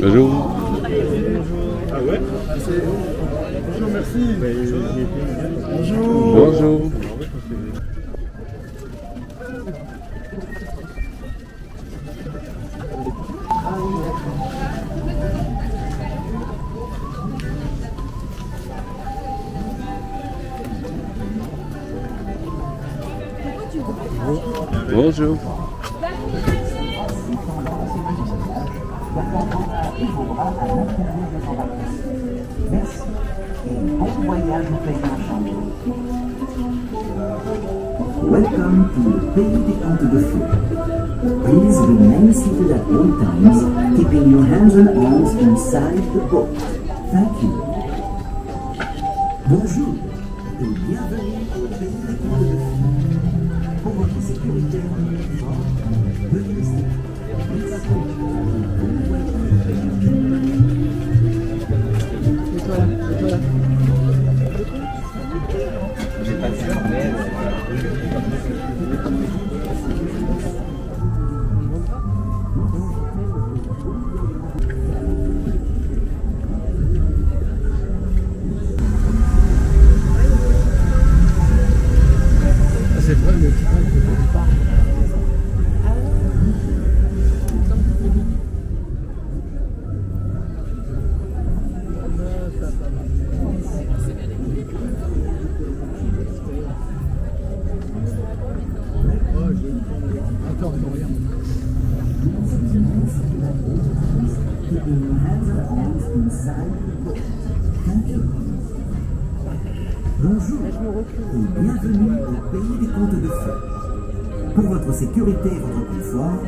Bonjour. Ah ouais Bonjour, merci. Bonjour. Bonjour. Bonjour. Merci et bon voyage au pays enchanté. Welcome to the pays des contes de fées. Please remain seated at all times, keeping your hands and arms inside the boat. Thank you. Bonjour et bienvenue au pays des contes de fées. Pour votre sécurité et rester. Merci. Bonjour et bienvenue au pays des contes de fées. Pour votre sécurité et votre confort,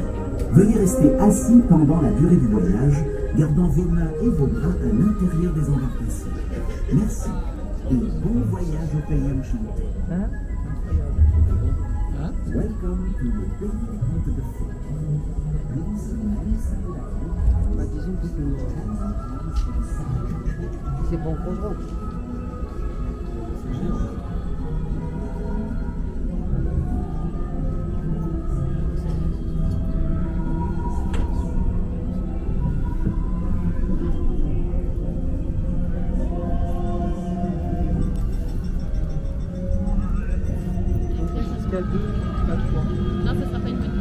veuillez rester assis pendant la durée du voyage, gardant vos mains et vos bras à l'intérieur des embarcations. Merci et bon voyage au pays enchanté. Bah, c'est bon qu'on se voit. Jusqu'à jusqu'à trois. Non, pas une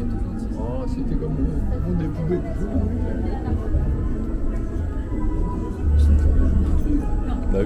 Oh, c'était comme le monde des poubelles. Bah,